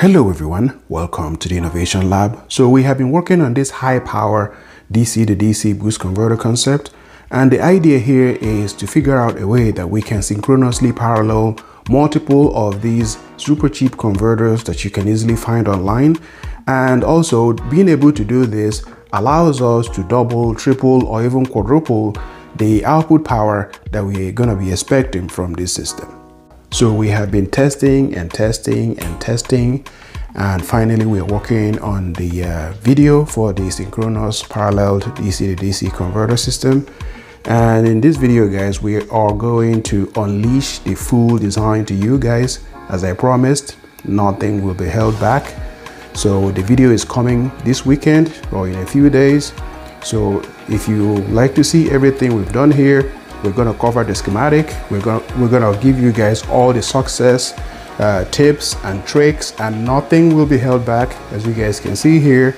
Hello everyone, welcome to the Innovation Lab. So we have been working on this high power DC to DC boost converter concept and the idea here is to figure out a way that we can synchronously parallel multiple of these super cheap converters that you can easily find online and also being able to do this allows us to double, triple or even quadruple the output power that we're going to be expecting from this system. So we have been testing and testing and testing and finally we're working on the uh, video for the synchronous parallel DC to DC converter system. And in this video guys we are going to unleash the full design to you guys. As I promised nothing will be held back. So the video is coming this weekend or in a few days. So if you like to see everything we've done here we're going to cover the schematic. We're to, we're to give you guys all the success uh, tips and tricks and nothing will be held back. As you guys can see here,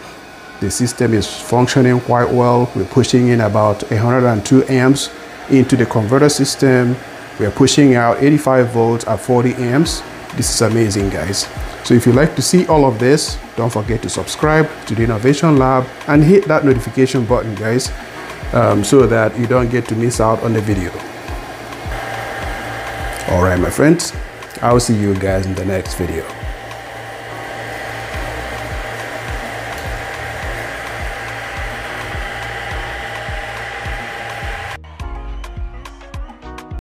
the system is functioning quite well. We're pushing in about 102 amps into the converter system. We're pushing out 85 volts at 40 amps. This is amazing, guys. So if you like to see all of this, don't forget to subscribe to the Innovation Lab and hit that notification button, guys um, so that you don't get to miss out on the video. Alright my friends, I'll see you guys in the next video.